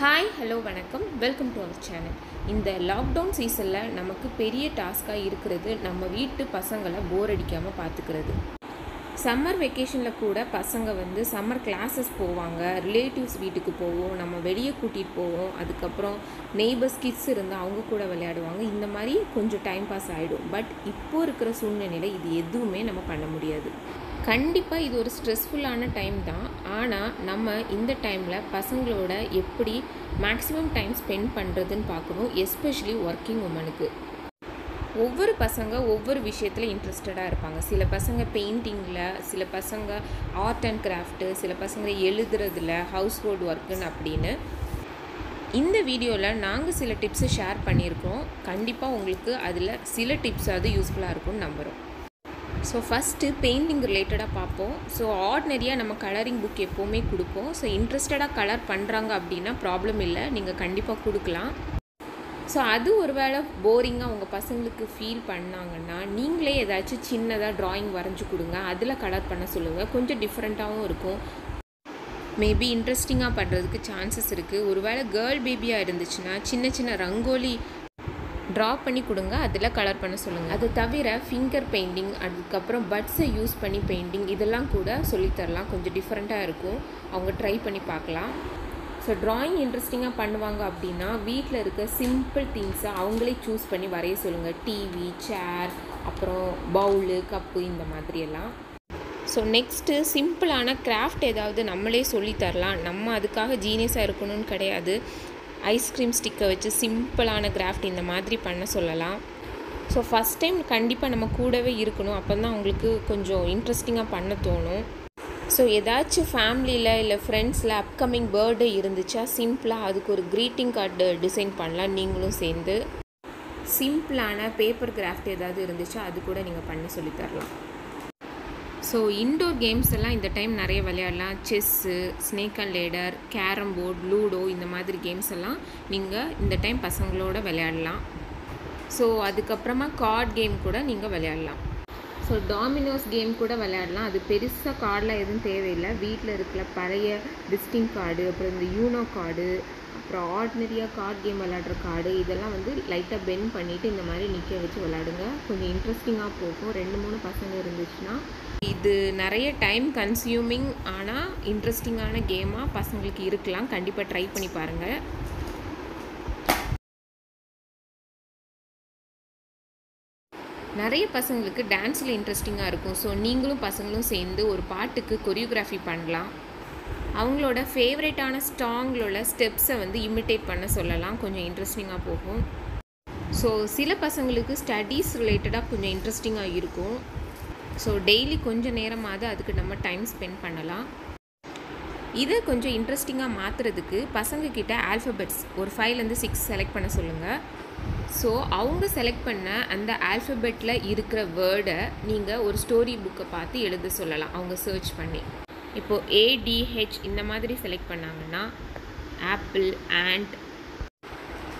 Hi hello வணக்கம். Welcome to our channel இந்த lockdown சீசனில் நமக்கு பெரிய டாஸ்காக இருக்கிறது நம்ம வீட்டு பசங்களை போர் அடிக்காமல் பார்த்துக்கிறது சம்மர் வெக்கேஷனில் கூட பசங்க வந்து சம்மர் கிளாஸஸ் போவாங்க. ரிலேட்டிவ்ஸ் வீட்டுக்கு போவோம் நம்ம வெளியே கூட்டிகிட்டு போவோம். அதுக்கப்புறம் நெய்பர்ஸ் கிட்ஸ் இருந்தால் அவங்க கூட விளையாடுவாங்க. இந்த மாதிரி கொஞ்சம் டைம் பாஸ் ஆகிடும் பட் இப்போ இருக்கிற சூழ்நிலையில் இது எதுவுமே நம்ம பண்ண முடியாது. கண்டிப்பாக இது ஒரு ஸ்ட்ரெஸ்ஃபுல்லான டைம் தான். ஆனால் நம்ம இந்த டைமில் பசங்களோட எப்படி மேக்ஸிமம் டைம் ஸ்பெண்ட் பண்ணுறதுன்னு பார்க்கணும் எஸ்பெஷலி ஒர்க்கிங் உமனுக்கு ஒவ்வொரு பசங்க ஒவ்வொரு விஷயத்தில் இன்ட்ரெஸ்டடாக இருப்பாங்க. சில பசங்க பெயிண்டிங்கில் சில பசங்க ஆர்ட் அண்ட் கிராஃப்ட்டு சில பசங்க எழுதுறதுல ஹவுஸ் ஹோல்டு ஒர்க்குன்னு அப்படின்னு. இந்த வீடியோவில் நாங்கள் சில டிப்ஸை ஷேர் பண்ணியிருக்கோம். கண்டிப்பாக உங்களுக்கு அதில் சில டிப்ஸ் அது யூஸ்ஃபுல்லாக இருக்கும்னு நம்புகிறோம் ஸோ ஃபஸ்ட்டு பெயிண்டிங் ரிலேட்டடாக பார்ப்போம். ஸோ ஆர்டினரியாக நம்ம கலரிங் புக் எப்போவுமே கொடுப்போம். ஸோ இன்ட்ரெஸ்டடாக கலர் பண்ணுறாங்க அப்படின்னா ப்ராப்ளம் இல்லை. நீங்கள் கண்டிப்பாக கொடுக்கலாம். ஸோ அது ஒரு வேளை போரிங்காக உங்கள் பசங்களுக்கு ஃபீல் பண்ணாங்கன்னா நீங்களே ஏதாச்சும் சின்னதாக ட்ராயிங் வரைஞ்சி கொடுங்க. அதில் கலர் பண்ண சொல்லுங்கள் கொஞ்சம் டிஃப்ரெண்ட்டாகவும் இருக்கும். மேபி இன்ட்ரெஸ்டிங்காக பண்ணுறதுக்கு சான்சஸ் இருக்குது ஒருவேளை கேர்ள் பேபியாக இருந்துச்சுன்னா சின்ன சின்ன ரங்கோலி ட்ரா பண்ணி கொடுங்க அதில் கலர் பண்ண சொல்லுங்கள் அது தவிர ஃபிங்கர் பெயிண்டிங் அதுக்கப்புறம் பட்ஸை யூஸ் பண்ணி பெயிண்டிங் இதெல்லாம் கூட சொல்லித்தரலாம் கொஞ்சம் டிஃப்ரெண்ட்டாக இருக்கும். அவங்க ட்ரை பண்ணி பார்க்கலாம். ஸோ ட்ராயிங் இன்ட்ரெஸ்டிங்காக பண்ணுவாங்க அப்படின்னா வீட்டில் இருக்க சிம்பிள் திங்ஸை அவங்களே சூஸ் பண்ணி வரைய சொல்லுங்கள் டிவி சேர் அப்புறம் பவுலு கப்பு இந்த மாதிரியெல்லாம் ஸோ நெக்ஸ்ட்டு சிம்பிளான கிராஃப்ட் ஏதாவது நம்மளே சொல்லித்தரலாம் நம்ம அதுக்காக ஜீனியஸாக இருக்கணும்னு கிடையாது. ஐஸ்கிரீம் ஸ்டிக்கை வச்சு சிம்பிளான கிராஃப்ட் இந்த மாதிரி பண்ண சொல்லலாம். ஸோ ஃபஸ்ட் டைம் கண்டிப்பாக நம்ம கூடவே இருக்கணும். அப்போ தான் அவங்களுக்கு கொஞ்சம் இன்ட்ரெஸ்டிங்காக பண்ண தோணும். ஸோ ஏதாச்சும் ஃபேமிலியில் இல்லை ஃப்ரெண்ட்ஸில் அப்கமிங் பர்த்டே இருந்துச்சா சிம்பிளாக அதுக்கு ஒரு க்ரீட்டிங் கார்டு டிசைன் பண்ணலாம் நீங்களும் சேர்ந்து. சிம்பிளான பேப்பர் கிராஃப்ட் ஏதாவது இருந்துச்சா அது கூட நீங்கள் பண்ண சொல்லித்தரலாம் ஸோ இன்டோர் கேம்ஸ் எல்லாம் இந்த டைம் நிறைய விளையாடலாம். Chess snake and ladder carrom board ludo இந்த மாதிரி கேம்ஸ் எல்லாம் நீங்கள் இந்த டைம் பசங்களோட விளையாடலாம். ஸோ அதுக்கப்புறமா கார்ட் கேம் கூட நீங்கள் விளையாடலாம். ஸோ டாமினோஸ் கேம் கூட விளையாடலாம். அது பெருசாக கார்டெலாம் எதுவும் தேவையில்லை. வீட்டில் இருக்கிற பழைய விசிட்டிங் கார்டு அப்புறம் இந்த யூனோ கார்டு அப்புறம் ஆர்டினரியாக கார்டு கேம் விளாட்ற கார்டு இதெல்லாம் வந்து லைட்டாக பென் பண்ணிவிட்டு இந்த மாதிரி நிற்க வச்சு விளாடுங்க கொஞ்சம் இன்ட்ரெஸ்டிங்காக போகும். ரெண்டு மூணு பசங்க இருந்துச்சுன்னா. இது நிறைய டைம் கன்சியூமிங் ஆனால் இன்ட்ரெஸ்டிங்கான கேமாக பசங்களுக்கு இருக்கலாம். கண்டிப்பாக ட்ரை பண்ணி பாருங்கள் நிறைய பசங்களுக்கு டான்ஸில் இன்ட்ரெஸ்டிங்காக இருக்கும். ஸோ நீங்களும் பசங்களும் சேர்ந்து ஒரு பாட்டுக்கு கொரியோகிராஃபி பண்ணலாம். அவங்களோட ஃபேவரட்டான ஸ்டாங்களோட ஸ்டெப்ஸை வந்து இமிட்டேட் பண்ண சொல்லலாம். கொஞ்சம் இன்ட்ரெஸ்டிங்காக போகும். ஸோ சில பசங்களுக்கு ஸ்டடீஸ் ரிலேட்டடாக கொஞ்சம் இன்ட்ரெஸ்டிங்காக இருக்கும். ஸோ டெய்லி கொஞ்சம் நேரமாவது அதுக்கு நம்ம டைம் ஸ்பெண்ட் பண்ணலாம். இதை கொஞ்சம் இன்ட்ரெஸ்டிங்காக மாற்றுறதுக்கு பசங்கக்கிட்ட ஆல்ஃபபெட்ஸ் ஒரு ஃபைவ்லேருந்து சிக்ஸ் செலக்ட் பண்ண சொல்லுங்கள் ஸோ அவங்க செலக்ட் பண்ண அந்த ஆல்ஃபபெட்டில் இருக்கிற வேர்டை நீங்கள் ஒரு ஸ்டோரி புக்கை பார்த்து எழுத சொல்லலாம். அவங்க சர்ச் பண்ணி. இப்போது ஏடிஹெச் இந்த மாதிரி செலக்ட் பண்ணாங்கன்னா ஆப்பிள் ஆண்ட்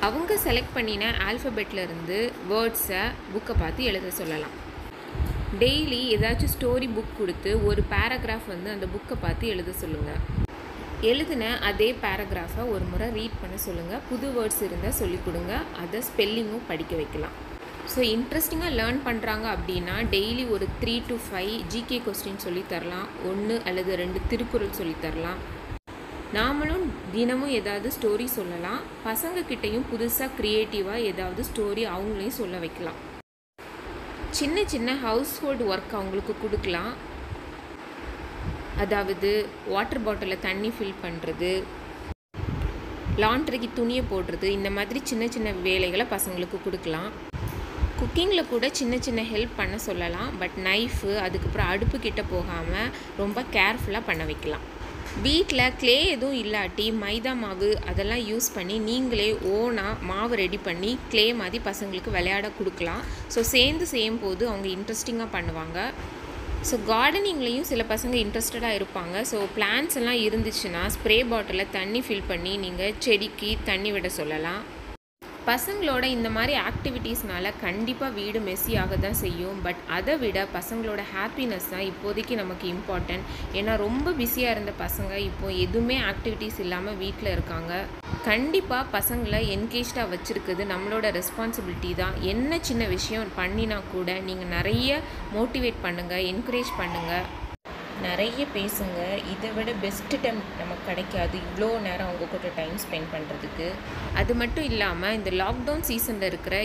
அவங்க செலக்ட் பண்ணின ஆல்ஃபபெட்டில் இருந்து வேர்ட்ஸை புக்கை பார்த்து எழுத சொல்லலாம். டெய்லி ஏதாச்சும் ஸ்டோரி புக் கொடுத்து ஒரு பேராகிராஃப் வந்து அந்த புக்கை பார்த்து எழுத சொல்லுங்கள் எழுதின அதே பேராகிராஃபை ஒரு முறை ரீட் பண்ண சொல்லுங்கள் புது வேர்ட்ஸ் இருந்தால் சொல்லிக் கொடுங்க. அதை ஸ்பெல்லிங்கும் படிக்க வைக்கலாம். ஸோ இன்ட்ரெஸ்டிங்காக லேர்ன் பண்ணுறாங்க அப்படின்னா டெய்லி ஒரு three to five GK question சொல்லித்தரலாம் ஒன்று அல்லது ரெண்டு திருக்குறள் சொல்லித்தரலாம் நாமளும் தினமும் ஏதாவது ஸ்டோரி சொல்லலாம். பசங்கக்கிட்டேயும் புதுசாக க்ரியேட்டிவாக ஏதாவது ஸ்டோரி அவங்களையும் சொல்ல வைக்கலாம். சின்ன சின்ன ஹவுஸ் ஹோல்டு ஒர்க் அவங்களுக்கு கொடுக்கலாம். அதாவது வாட்டர் பாட்டிலில் தண்ணி ஃபில் பண்ணுறது லாண்ட்ரிக்கு துணியை போடுறது இந்த மாதிரி சின்ன சின்ன வேலைகளை பசங்களுக்கு கொடுக்கலாம். குக்கிங்கில் கூட சின்ன சின்ன ஹெல்ப் பண்ண சொல்லலாம். பட் நைஃபு அதுக்கப்புறம் அடுப்பு கிட்ட போகாமல் ரொம்ப கேர்ஃபுல்லாக பண்ண வைக்கலாம். வீட்டில் க்ளே எதுவும் இல்லாட்டி மைதா மாவு அதெல்லாம் யூஸ் பண்ணி நீங்களே ஓனாக மாவு ரெடி பண்ணி க்ளே மாதிரி பசங்களுக்கு விளையாட கொடுக்கலாம். ஸோ சேர்ந்து செய்யும் போது அவங்க இன்ட்ரெஸ்டிங்காக பண்ணுவாங்க. ஸோ கார்டனிங்லேயும் சில பசங்க இன்ட்ரெஸ்டடாக இருப்பாங்க. ஸோ பிளான்ஸ் எல்லாம் இருந்துச்சுன்னா ஸ்ப்ரே பாட்டிலில் தண்ணி ஃபில் பண்ணி நீங்கள் செடிக்கு தண்ணி விட சொல்லலாம். பசங்களோட இந்த மாதிரி ஆக்டிவிட்டீஸ்னால கண்டிப்பாக வீடு மெஸ்ஸி ஆக தான் செய்யும். பட் அதை விட பசங்களோட ஹாப்பினஸ் தான் இப்போதைக்கு நமக்கு இம்பார்ட்டன்ட் ஏன்னா ரொம்ப பிஸியாக இருந்த பசங்க இப்போ எதுவுமே ஆக்டிவிட்டீஸ் இல்லாமல் வீட்டில் இருக்காங்க. கண்டிப்பாக பசங்களை என்கேஜ்டாக வச்சுருக்குது நம்மளோட ரெஸ்பான்சிபிலிட்டி தான். என்ன சின்ன விஷயம் பண்ணினா கூட நீங்கள் நிறைய மோட்டிவேட் பண்ணுங்கள் என்கரேஜ் பண்ணுங்கள் நிறைய பேசுங்க. இதை விட பெஸ்ட்டு டைம் நமக்கு கிடைக்காது. இவ்வளோ நேரம் அவங்க கூட டைம் ஸ்பெண்ட் பண்ணுறதுக்கு அது மட்டும் இல்லாமல் இந்த லாக்டவுன் சீசனில் இருக்கிற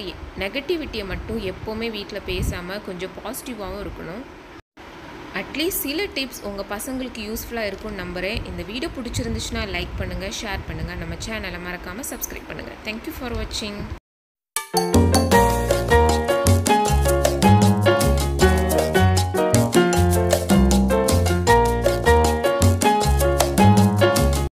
நெகட்டிவிட்டியை மட்டும் எப்போவுமே வீட்டில் பேசாமல் கொஞ்சம் பாசிட்டிவாகவும் இருக்கணும். அட்லீஸ்ட் சில டிப்ஸ் உங்கள் பசங்களுக்கு யூஸ்ஃபுல்லாக இருக்கும்னு நம்புகிறேன் இந்த வீடியோ பிடிச்சிருந்துச்சுன்னா லைக் பண்ணுங்கள் ஷேர் பண்ணுங்கள் நம்ம சேனலை மறக்காமல் சப்ஸ்கிரைப் பண்ணுங்கள் தேங்க்யூ ஃபார் வாட்சிங்